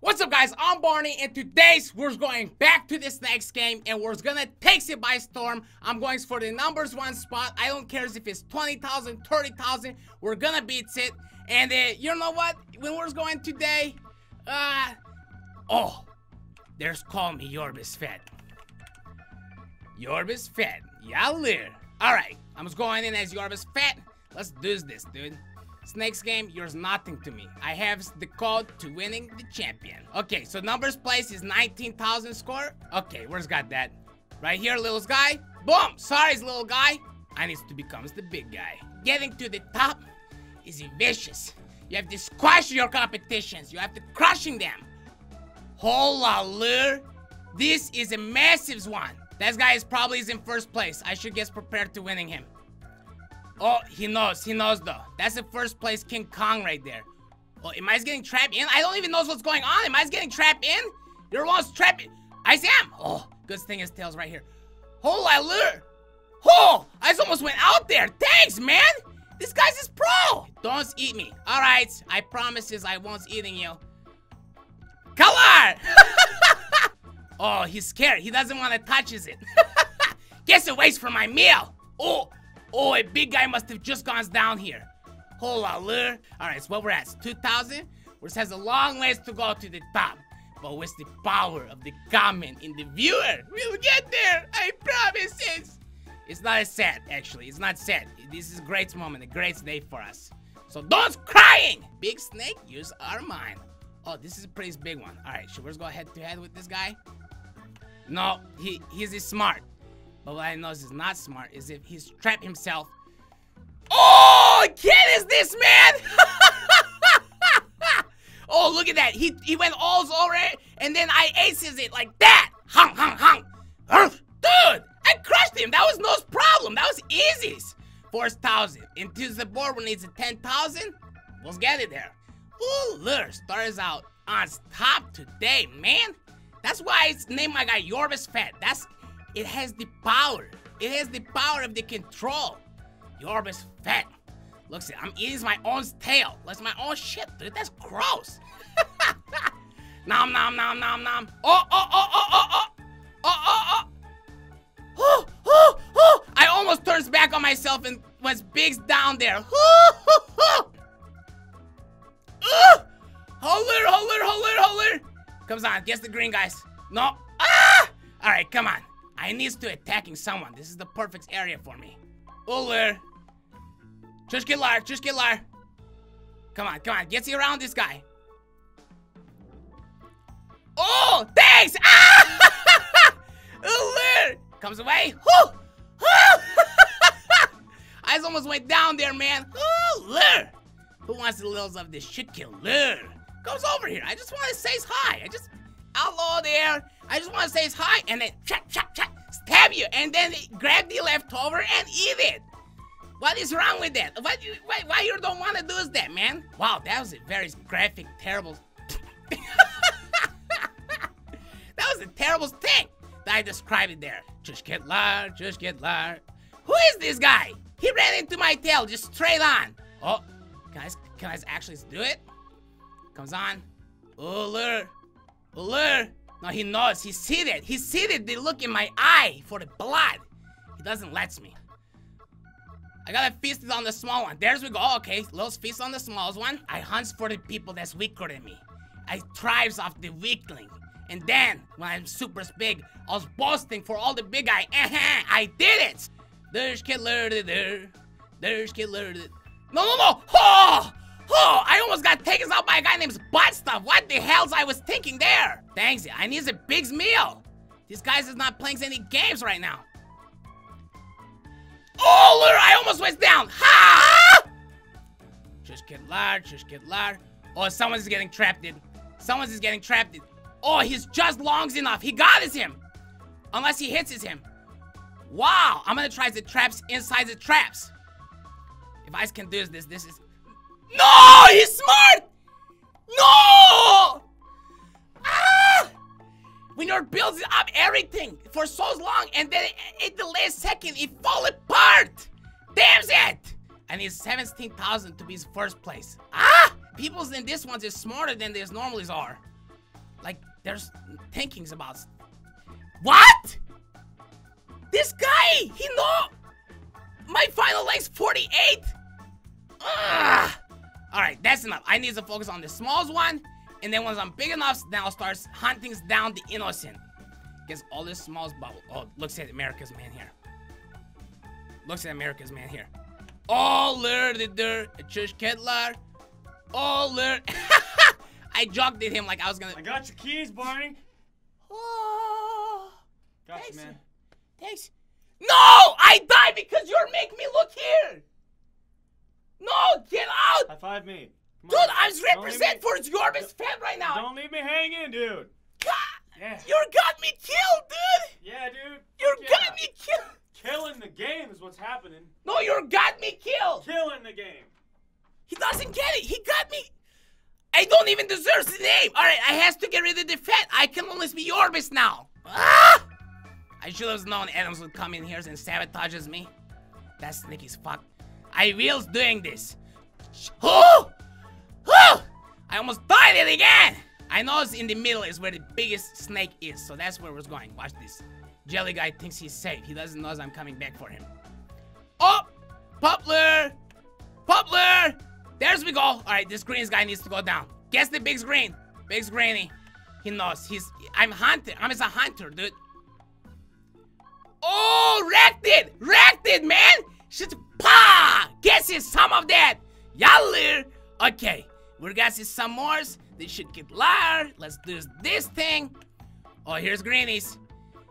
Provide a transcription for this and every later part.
What's up guys, I'm Barney and today's we're going back to this next game and we're gonna take it by storm. I'm going for the numbers one spot. I don't care if it's 20,000, 30,000, we're gonna beat it. And uh, you know what, when we're going today, uh, oh, there's call me Yorbus Fet. Yorbus Fet, Yalir. Alright, I'm just going in as Yorbus Fet. Let's do this, dude. Snake's game, yours nothing to me. I have the code to winning the champion. Okay, so numbers place is 19,000 score. Okay, where's got that? Right here, little guy. Boom! Sorry, little guy. I need to become the big guy. Getting to the top is vicious. You have to squash your competitions. You have to crushing them. Hola, lure. This is a massive one. That guy is probably is in first place. I should get prepared to winning him. Oh, he knows. He knows, though. That's the first place King Kong right there. Oh, am I getting trapped in? I don't even know what's going on. Am I getting trapped in? You're one's trapped in. I am. Oh, good thing his tail's right here. Holy. Oh, I almost went out there. Thanks, man. This guy's his pro. Don't eat me. All right. I promises I won't eating you. Color. oh, he's scared. He doesn't want to touch it. Guess it waits for my meal. Oh, Oh, a big guy must have just gone down here. Hola, lure. Alright, so what we're at? 2,000? Which has a long ways to go to the top. But with the power of the comment in the viewer, we'll get there. I promise it. It's not sad, actually. It's not sad. This is a great moment, a great day for us. So don't crying! Big snake, use our mind. Oh, this is a pretty big one. Alright, should we go head to head with this guy? No, he he's smart. But what I know is not smart is if he's trapped himself. Oh, kid is this man? oh, look at that. He he went all over it, and then I aces it like that. Hung, hung, hung. Dude, I crushed him. That was no problem. That was easy. 4,000. Into the board when it's a 10,000. Let's get it there. Ooh, look, starts out on top today, man. That's why it's named my guy Yorbus Fat. That's it has the power. It has the power of the control. Yorbus fat. Look, see, I'm eating my own tail. That's my own shit, dude. That's gross. nom nom nom nom nom. Oh oh oh oh oh oh. Oh oh oh. Oh oh oh. I almost turns back on myself and was bigs down there. Hold it, hold it, hold it, hold it. Comes on, guess the green guys. No. Ah! All right, come on. I need to attacking someone. This is the perfect area for me. Uller. Just get lar, just get. Come on, come on, get around this guy. Oh, thanks! Ah! Uller! Comes away. I almost went down there, man. Uller! Who wants the littles of this shit killer? Comes over here. I just want to say hi. I just hello there. I just want to say it's hi, and then chop, chop, chop, stab you, and then grab the leftover and eat it. What is wrong with that? What, why, why you don't want to do that, man? Wow, that was a very graphic, terrible... that was a terrible thing that I described it there. Just get large, just get large. Who is this guy? He ran into my tail just straight on. Oh, can I, can I actually do it? Comes on. Uller. Uller. No, he knows. He seated. He seated the look in my eye for the blood. He doesn't let me. I gotta feast on the small one. There's we go. Oh, okay, let's feast on the smallest one. I hunt for the people that's weaker than me. I thrives off the weakling. And then, when I'm super big, I was boasting for all the big guy. I did it! There's killer there. There's killer. No, no, no! Oh! Oh, I almost got taken out by a guy named Butt Stuff. What the hell's I was thinking there? Thanks, I need a big meal. This guy's is not playing any games right now. Oh, Lure, I almost went down. Ha! Just get large, just get large. Oh, someone's getting trapped in. Someone's is getting trapped in. Oh, he's just longs enough. He got his him. Unless he hits his him. Wow, I'm gonna try the traps inside the traps. If I can do this, this is no! He's smart! No! Ah! When you're building up everything for so long and then at the last second it fall apart! Damn it! I need 17,000 to be first place. Ah! People's in this ones is smarter than they normally are. Like, there's thinkings about. What? This guy, he know. My final length's 48. Ugh. All right, that's enough. I need to focus on the smallest one, and then once I'm big enough, then I'll start hunting down the innocent. Gets all this smallest bubble. Oh, looks at America's man here. Looks at America's man here. Oh, the der Chush Kettler. Oh, I jogged at him like I was gonna. I got your keys, Barney. Oh. Got you, man. Thanks. No! I died because you're making me look here! No! Get out! High five me. Come Dude, on. I'm represent for Yorbus fan right now! Don't leave me hanging, dude. God, Yeah. You got me killed, dude! Yeah, dude. You Yeah. got me killed! Killing the game is what's happening. No, you got me killed! Killing the game. He doesn't get it! He got me! I don't even deserve the name! Alright, I has to get rid of the fat. I can only be Yorbus now! Ah! I should have known Adams would come in here and sabotages me. That's sneaky as fuck. I will's doing this. Oh! Oh! I almost died it again! I know it's in the middle is where the biggest snake is, so that's where we're going. Watch this. Jelly guy thinks he's safe. He doesn't know I'm coming back for him. Oh! Poplar! Poplar! There's we go. Alright, this green guy needs to go down. Guess the big screen. Big screeny. He knows. He's I'm hunter. I'm as a hunter, dude. Oh, wrecked it! Wrecked it, man! Shit, pa! Guess it's some of that. Yaller. Okay, we're gonna see some more. This should get louder. Let's do this thing. Oh, here's Greenies.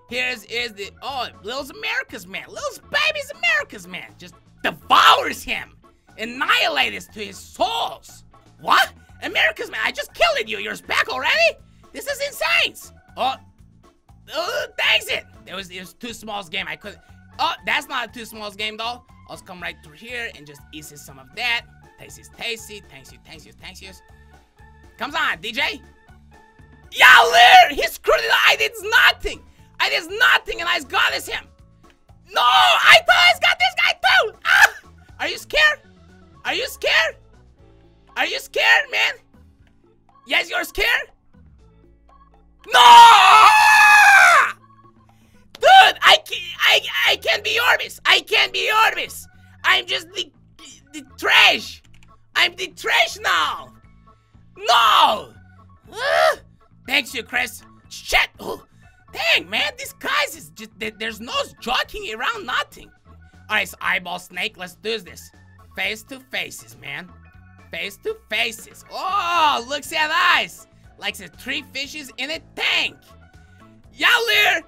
Here's is the oh, Lil's America's man. Lil's baby's America's man. Just devours him, annihilates to his souls. What? America's man? I just killed you. You're back already? This is insane. Oh, uh, thanks it. It was it was too small game. I couldn't. Oh, that's not a too small game though. Just come right through here and just easy some of that. Tasty, tasty. Thanks you, thanks you, thanks you. Comes on, DJ. Yaller! He screwed it up. I did nothing. I did nothing, and I got this him. No, I thought I got this guy too. Ah! Are you scared? Are you scared? Are you scared, man? Yes, you're scared. No! I can't, I, I can't be Orbis. I can't be Orbis. I'm just the, the trash. I'm the trash now. No! Ugh. Thanks you, Chris. Shit! Oh, dang, man, these guys is just there's no joking around, nothing. All right, so eyeball snake, let's do this. Face to faces, man. Face to faces. Oh, looks at eyes. Like the three fishes in a tank. Yaller!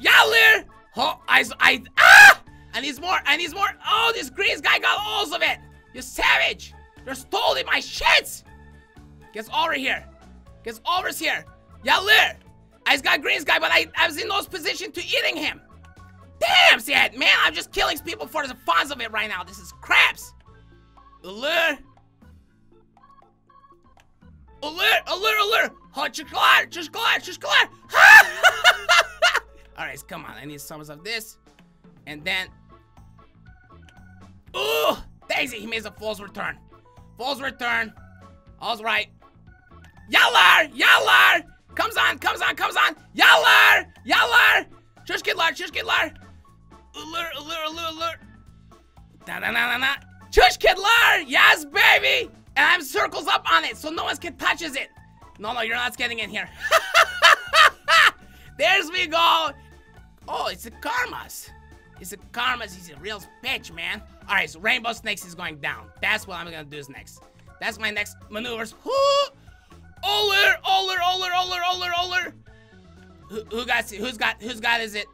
Yaller! Oh, I, I, ah! I need more, I need more. Oh, this grease guy got all of it. You savage. You're stealing my shit! Gets over here. Gets over here. Yaller! I just got greens guy, but I, I was in no position to eating him. Damn, Sad, man, I'm just killing people for the fun of it right now. This is craps. Allure. Allure, allure, allure. Hot chocolate, chocolate, chocolate. All right, come on. I need some of this. And then... Ooh! Daisy, he makes a false return. False return. All's right. Yaller! Yaller! Comes on, comes on, comes on! Yaller! Yaller! Shush Kidlar! Allure, allure, allure, allure! Da da da da da! Kidlar! Yes, baby! And I'm circles up on it so no one can touches it! No, no, you're not getting in here. There's we go! Oh, it's a Karmas. It's a Karmas. He's a real bitch, man. All right, so Rainbow Snakes is going down. That's what I'm gonna do next. That's my next maneuvers. Oler, Oler, Oler, Oler, Oler, Oler. Who, who got who's got who's got is it?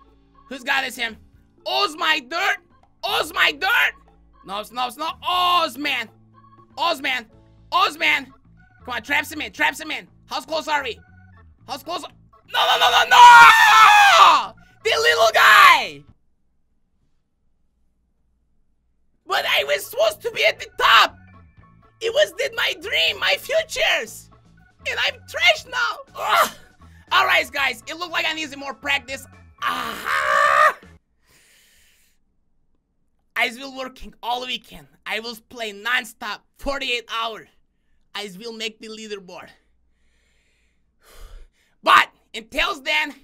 Who's got is him? Oz my dirt. Oz my dirt. No, it's no, it's not Ozman. Ozman. Ozman. Come on, traps him in. Traps him in. How close are we? How close? No, no, no, no, no! The little guy. But I was supposed to be at the top. It was did my dream, my futures. And I'm trash now. Ugh. All right, guys. It looked like I need some more practice. Uh-huh. Aha! I will working all weekend. I will play non-stop 48 hours. I will make the leaderboard. But until then,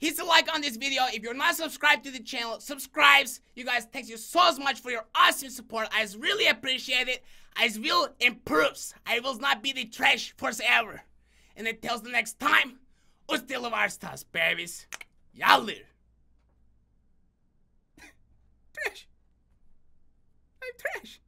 hit the like on this video. If you're not subscribed to the channel, subscribes. You guys, thanks you so much for your awesome support. I really appreciate it. I will improve. I will not be the trash forever. And until the next time, Ustila Varstas, babies. Y'all trash. I'm trash.